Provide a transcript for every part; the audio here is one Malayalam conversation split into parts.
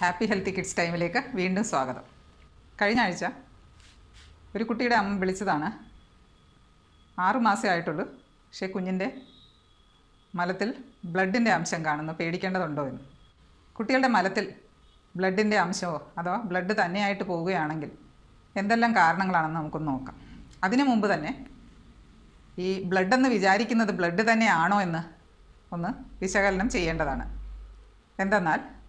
ഹാപ്പി ഹെൽത്തി കിഡ്സ് ടൈമിലേക്ക് വീണ്ടും സ്വാഗതം. കഴിഞ്ഞ ആഴ്ച ഒരു കുട്ടിയുടെ അമ്മ വിളിച്ചതാണ്. ആറു മാസമേ ആയിട്ടുള്ളൂ. പക്ഷേ കുഞ്ഞിന്റെ മലത്തിൽ ബ്ലഡിന്റെ അംശം കാണുന്നു. പേടിക്കേണ്ടതുണ്ടോ എന്ന്. കുട്ടികളുടെ മലത്തിൽ ബ്ലഡിന്റെ അംശമോ അഥവാ ബ്ലഡ് തന്നെയായിട്ട് പോവുകയാണെങ്കിൽ എന്തെല്ലാം കാരണങ്ങളാണെന്ന് നമുക്കൊന്ന് നോക്കാം. അതിനു മുമ്പ് തന്നെ ഈ ബ്ലഡ് എന്ന് വിചാരിക്കുന്നത് ബ്ലഡ് തന്നെയാണോ എന്ന് ഒന്ന് വിശകലനം ചെയ്യേണ്ടതാണ്. എന്തെന്നാൽ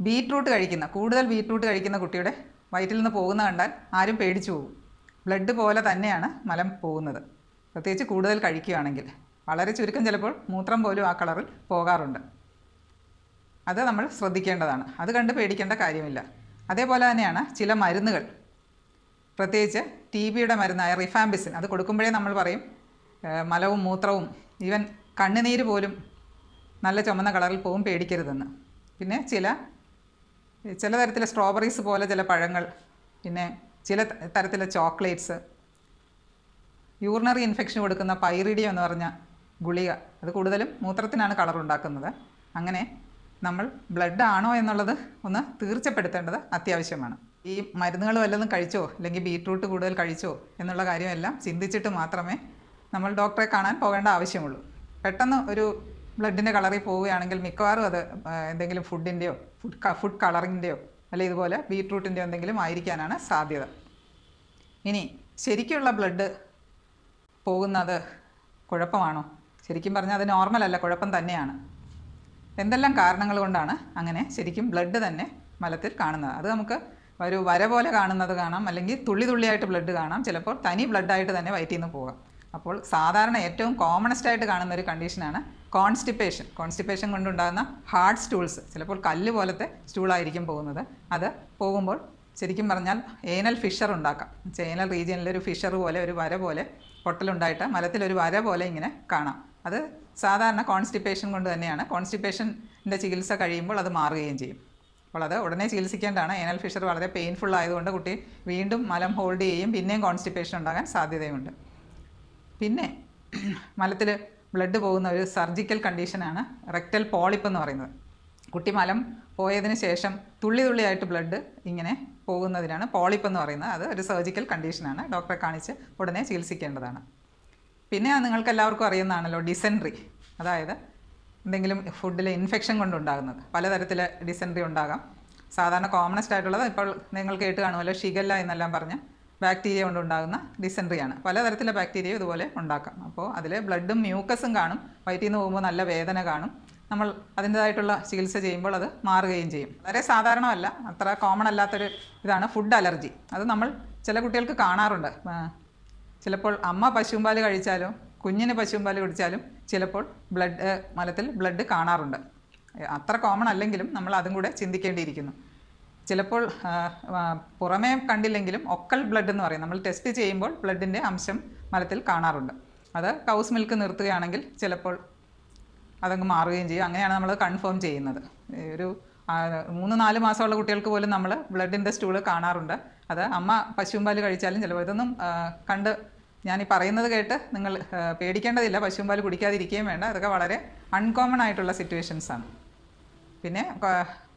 ബീറ്റ്റൂട്ട് കഴിക്കുന്ന കൂടുതൽ ബീട്രൂട്ട് കഴിക്കുന്ന കുട്ടിയുടെ വയറ്റിൽ നിന്ന് പോകുന്ന കണ്ടാൽ ആരും പേടിച്ചു പോകും. ബ്ലഡ് പോലെ തന്നെയാണ് മലം പോകുന്നത്. പ്രത്യേകിച്ച് കൂടുതൽ കഴിക്കുകയാണെങ്കിൽ. വളരെ ചുരുക്കം ചിലപ്പോൾ മൂത്രം പോലും ആ കളറിൽ പോകാറുണ്ട്. അത് നമ്മൾ ശ്രദ്ധിക്കേണ്ടതാണ്. അത് കണ്ട് പേടിക്കേണ്ട കാര്യമില്ല. അതേപോലെ തന്നെയാണ് ചില മരുന്നുകൾ. പ്രത്യേകിച്ച് ടി ബിയുടെ മരുന്നായ റിഫാംബിസിൻ. അത് കൊടുക്കുമ്പോഴേ നമ്മൾ പറയും മലവും മൂത്രവും ഈവൻ കണ്ണുനീര് പോലും നല്ല ചുമന്ന കളറിൽ പോവും പേടിക്കരുതെന്ന്. പിന്നെ ചില ചില തരത്തിലെ സ്ട്രോബെറീസ് പോലെ ചില പഴങ്ങൾ പിന്നെ ചില തരത്തിലെ ചോക്ലേറ്റ്സ് യൂറിനറി ഇൻഫെക്ഷൻ കൊടുക്കുന്ന പൈറിഡിയം എന്ന് പറഞ്ഞ ഗുളിക അത് കൂടുതലും മൂത്രത്തിനാണ് കളർ ഉണ്ടാക്കുന്നത്. അങ്ങനെ നമ്മൾ ബ്ലഡ് ആണോ എന്നുള്ളത് ഒന്ന് തീർച്ചപ്പെടുത്തേണ്ടത് അത്യാവശ്യമാണ്. ഈ മരുന്നുകൾ വല്ലതും കഴിച്ചോ? അല്ലെങ്കിൽ ബീട്രൂട്ട് കൂടുതൽ കഴിച്ചോ? എന്നുള്ള കാര്യമെല്ലാം ചിന്തിച്ചിട്ട് മാത്രമേ നമ്മൾ ഡോക്ടറെ കാണാൻ പോകേണ്ട ആവശ്യമുള്ളൂ. പെട്ടെന്ന് ഒരു ബ്ലഡിന്റെ കളറിൽ പോവുകയാണെങ്കിൽ മിക്കവാറും അത് എന്തെങ്കിലും ഫുഡിന്റെയോ ഫുഡ് ഫുഡ് കളറിന്റെയോ അല്ലെ ഇതുപോലെ ബീട്രൂട്ടിന്റെയോ എന്തെങ്കിലും ആയിരിക്കാനാണ് സാധ്യത. ഇനി ശരിക്കുള്ള ബ്ലഡ് പോകുന്നത് കുഴപ്പമാണോ? ശരിക്കും പറഞ്ഞാൽ അത് നോർമലല്ല കുഴപ്പം തന്നെയാണ്. എന്തെല്ലാം കാരണങ്ങൾ കൊണ്ടാണ് അങ്ങനെ ശരിക്കും ബ്ലഡ് തന്നെ മലത്തിൽ കാണുന്നത്? അത് നമുക്ക് ഒരു വര പോലെ കാണുന്നത് കാണാം അല്ലെങ്കിൽ തുള്ളി തുള്ളിയായിട്ട് ബ്ലഡ് കാണാം. ചിലപ്പോൾ തനി ബ്ലഡായിട്ട് തന്നെ വയറ്റിൽ നിന്ന് പോകാം. അപ്പോൾ സാധാരണ ഏറ്റവും കോമണസ്റ്റ് ആയിട്ട് കാണുന്ന ഒരു കണ്ടീഷനാണ് കോൺസ്റ്റിപ്പേഷൻ കോൺസ്റ്റിപ്പേഷൻ കൊണ്ടുണ്ടാകുന്ന ഹാർഡ് സ്റ്റൂൾസ് ചിലപ്പോൾ കല്ല് പോലത്തെ സ്റ്റൂളായിരിക്കും പോകുന്നത്. അത് പോകുമ്പോൾ ശരിക്കും പറഞ്ഞാൽ ഏനൽ ഫിഷർ ഉണ്ടാക്കാം. ഏനൽ റീജിയനിൽ ഒരു ഫിഷർ പോലെ ഒരു വര പോലെ പൊട്ടലുണ്ടായിട്ട് മലത്തിലൊരു വര പോലെ ഇങ്ങനെ കാണാം. അത് സാധാരണ കോൺസ്റ്റിപ്പേഷൻ കൊണ്ട് തന്നെയാണ്. കോൺസ്റ്റിപ്പേഷന്റെ ചികിത്സ കഴിയുമ്പോൾ അത് മാറുകയും ചെയ്യും. അപ്പോൾ അത് ഉടനെ ചികിത്സിക്കേണ്ടതാണ്. ഏനൽ ഫിഷർ വളരെ പെയിൻഫുൾ ആയതുകൊണ്ട് കുട്ടി വീണ്ടും മലം ഹോൾഡ് ചെയ്യും പിന്നെയും കോൺസ്റ്റിപ്പേഷൻ ഉണ്ടാകാൻ സാധ്യതയുണ്ട്. പിന്നെ മലത്തിൽ ബ്ലഡ് പോകുന്ന ഒരു സർജിക്കൽ കണ്ടീഷനാണ് റെക്ടൽ പോളിപ്പ് എന്ന് പറയുന്നത്. കുട്ടി മലം പോയതിന് ശേഷം തുള്ളി തുള്ളിയായിട്ട് ബ്ലഡ് ഇങ്ങനെ പോകുന്നതിനാണ് പോളിപ്പ് എന്ന് പറയുന്നത്. അത് ഒരു സർജിക്കൽ കണ്ടീഷനാണ് ഡോക്ടറെ കാണിച്ച് ഉടനെ ചികിത്സിക്കേണ്ടതാണ്. പിന്നെ നിങ്ങൾക്ക് എല്ലാവർക്കും അറിയുന്നതാണല്ലോ ഡിസെൻട്രി അതായത് എന്തെങ്കിലും ഫുഡിൽ ഇൻഫെക്ഷൻ കൊണ്ടുണ്ടാകുന്നത്. പലതരത്തിലെ ഡിസെൻട്രി ഉണ്ടാകാം. സാധാരണ കോമണസ്റ്റ് ആയിട്ടുള്ളത് ഇപ്പോൾ നിങ്ങൾ കേട്ട് കാണുമല്ലോ ഷിഗല്ല എന്നെല്ലാം പറഞ്ഞ്. ബാക്ടീരിയ കൊണ്ടുണ്ടാകുന്ന ഡിസെൻട്രിയാണ് പലതരത്തിലെ ബാക്ടീരിയ ഇതുപോലെ ഉണ്ടാക്കാം. അപ്പോൾ അതിൽ ബ്ലഡും മ്യൂക്കസും കാണും. വയറ്റിൽ നിന്ന് പോകുമ്പോൾ നല്ല വേദന കാണും. നമ്മൾ അതിന്റേതായിട്ടുള്ള ചികിത്സ ചെയ്യുമ്പോൾ അത് മാറുകയും ചെയ്യും. വളരെ സാധാരണമല്ല. അത്ര കോമൺ അല്ലാത്തൊരു ഇതാണ് ഫുഡ് അലർജി അത് നമ്മൾ ചില കുട്ടികൾക്ക് കാണാറുണ്ട്. ചിലപ്പോൾ അമ്മ പശുമ്പാൽ കഴിച്ചാലും കുഞ്ഞിന് പശുമ്പാൽ കുടിച്ചാലും ചിലപ്പോൾ ബ്ലഡ് മലത്തിൽ ബ്ലഡ് കാണാറുണ്ട്. അത്ര കോമൺ അല്ലെങ്കിലും നമ്മൾ അതും കൂടെ ചിന്തിക്കേണ്ടിയിരിക്കുന്നു. ചിലപ്പോൾ പുറമേ കണ്ടില്ലെങ്കിലും ഒക്കൽ ബ്ലഡ് എന്ന് പറയും. നമ്മൾ ടെസ്റ്റ് ചെയ്യുമ്പോൾ ബ്ലഡിന്റെ അംശം മലത്തിൽ കാണാറുണ്ട്. അത് കൗസ് മിൽക്ക് നിർത്തുകയാണെങ്കിൽ ചിലപ്പോൾ അതങ്ങ് മാറുകയും ചെയ്യും. അങ്ങനെയാണ് നമ്മൾ കൺഫേം ചെയ്യുന്നത്. ഒരു മൂന്ന് നാല് മാസമുള്ള കുട്ടികൾക്ക് പോലും നമ്മൾ ബ്ലഡിന്റെ സ്റ്റൂൾ കാണാറുണ്ട്. അത് അമ്മ പശുമ്പാൽ കഴിച്ചാലും ചിലപ്പോൾ ഇതൊന്നും കണ്ട് ഞാൻ ഈ പറയുന്നത് കേട്ട് നിങ്ങൾ പേടിക്കേണ്ടതില്ല. പശുമ്പാൽ കുടിക്കാതിരിക്കുകയും വേണ്ട. അതൊക്കെ വളരെ അൺകോമൺ ആയിട്ടുള്ള സിറ്റുവേഷൻസാണ് പിന്നെ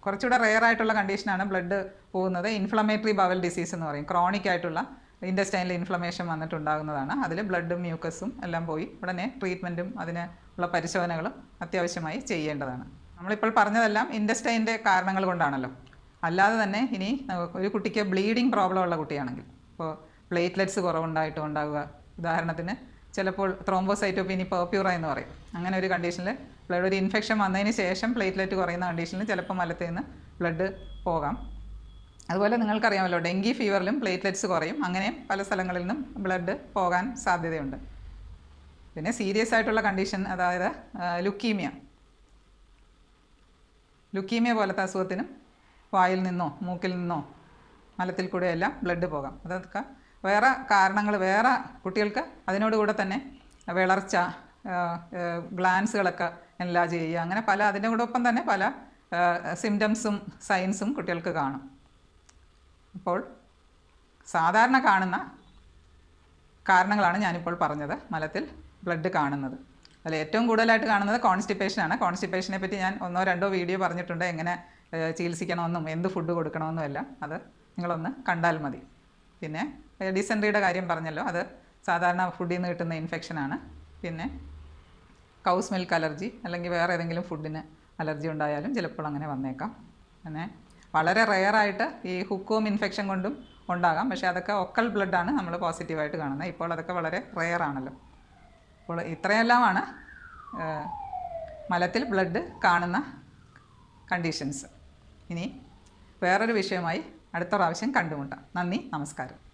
കുറച്ചുകൂടെ റെയർ ആയിട്ടുള്ള കണ്ടീഷനാണ് ബ്ലഡ് പോകുന്നത്. ഇൻഫ്ലമേറ്ററി ബവൽ ഡിസീസ് എന്ന് പറയും. ക്രോണിക് ആയിട്ടുള്ള ഇൻഡസ്റ്റൈനിൽ ഇൻഫ്ലമേഷൻ വന്നിട്ടുണ്ടാകുന്നതാണ്. അതിൽ ബ്ലഡും മ്യൂക്കസും എല്ലാം പോയി ഉടനെ ട്രീറ്റ്മെന്റും അതിന് ഉള്ള പരിശോധനകളും അത്യാവശ്യമായി ചെയ്യേണ്ടതാണ്. നമ്മളിപ്പോൾ പറഞ്ഞതെല്ലാം ഇൻഡസ്റ്റൈന്റെ കാരണങ്ങൾ കൊണ്ടാണല്ലോ. അല്ലാതെ തന്നെ ഇനി ഒരു കുട്ടിക്ക് ബ്ലീഡിങ് പ്രോബ്ലം ഉള്ള കുട്ടിയാണെങ്കിൽ ഇപ്പോൾ പ്ലേറ്റ്ലെറ്റ്സ് കുറവുണ്ടായിട്ടും ഉണ്ടാകുക ഉദാഹരണത്തിന് ചിലപ്പോൾ ത്രോംബോസൈറ്റോപ്പിനി പെർപ്യൂറ എന്ന് പറയും. അങ്ങനെ ഒരു കണ്ടീഷനിൽ ബ്ലഡ് ഒരു ഇൻഫെക്ഷൻ വന്നതിന് ശേഷം പ്ലേറ്റ്ലെറ്റ് കുറയുന്ന കണ്ടീഷനിൽ ചിലപ്പോൾ മലത്തിൽ നിന്ന് ബ്ലഡ് പോകാം. അതുപോലെ നിങ്ങൾക്കറിയാമല്ലോ ഡെങ്കി ഫീവറിലും പ്ലേറ്റ്ലെറ്റ്സ് കുറയും. അങ്ങനെ പല സ്ഥലങ്ങളിൽ നിന്നും ബ്ലഡ് പോകാൻ സാധ്യതയുണ്ട്. പിന്നെ സീരിയസ് ആയിട്ടുള്ള കണ്ടീഷൻ അതായത് ലുക്കീമിയ ലുക്കീമിയ പോലത്തെ അസുഖത്തിനും വായിൽ നിന്നോ മൂക്കിൽ നിന്നോ മലത്തിൽ കൂടെയെല്ലാം ബ്ലഡ് പോകാം. അതൊക്കെ വേറെ കാരണങ്ങൾ വേറെ കുട്ടികൾക്ക് അതിനോടുകൂടെ തന്നെ വിളർച്ച ഗ്ലാൻസുകളൊക്കെ എൻലാജ് ചെയ്യുക. അങ്ങനെ പല അതിന്റെ കൂടെ ഒപ്പം തന്നെ പല സിംറ്റംസും സൈൻസും കുട്ടികൾക്ക് കാണും. അപ്പോൾ സാധാരണ കാണുന്ന കാരണങ്ങളാണ് ഞാനിപ്പോൾ പറഞ്ഞത്. മലത്തിൽ ബ്ലഡ് കാണുന്നത്. അതിൽ ഏറ്റവും കൂടുതലായിട്ട് കാണുന്നത് കോൺസ്റ്റിപ്പേഷനാണ് കോൺസ്റ്റിപ്പേഷനെ പറ്റി ഞാൻ ഒന്നോ രണ്ടോ വീഡിയോ പറഞ്ഞിട്ടുണ്ട്. എങ്ങനെ ചികിത്സിക്കണമെന്നും എന്ത് ഫുഡ് കൊടുക്കണമെന്നും എല്ലാം. അത് നിങ്ങളൊന്ന് കണ്ടാൽ മതി. പിന്നെ ഡിസെൻട്രിയുടെ കാര്യം പറഞ്ഞല്ലോ. അത് സാധാരണ ഫുഡിൽ നിന്ന് കിട്ടുന്ന ഇൻഫെക്ഷനാണ് പിന്നെ കൗസ് മിൽക്ക് അലർജി അല്ലെങ്കിൽ വേറെ ഏതെങ്കിലും ഫുഡിന് അലർജി ഉണ്ടായാലും ചിലപ്പോൾ അങ്ങനെ വന്നേക്കാം. പിന്നെ വളരെ റെയറായിട്ട് ഈ ഹുക്കോം ഇൻഫെക്ഷൻ കൊണ്ടും ഉണ്ടാകാം. പക്ഷേ അതൊക്കെ ഒക്കൽ ബ്ലഡാണ് നമ്മൾ പോസിറ്റീവായിട്ട് കാണുന്നത്. ഇപ്പോൾ അതൊക്കെ വളരെ റെയർ ആണല്ലോ. അപ്പോൾ ഇത്രയെല്ലാമാണ് മലത്തിൽ ബ്ലഡ് കാണുന്ന കണ്ടീഷൻസ് ഇനി വേറൊരു വിഷയമായി അടുത്ത പ്രാവശ്യം കണ്ടുമുട്ടാം. നന്ദി നമസ്കാരം.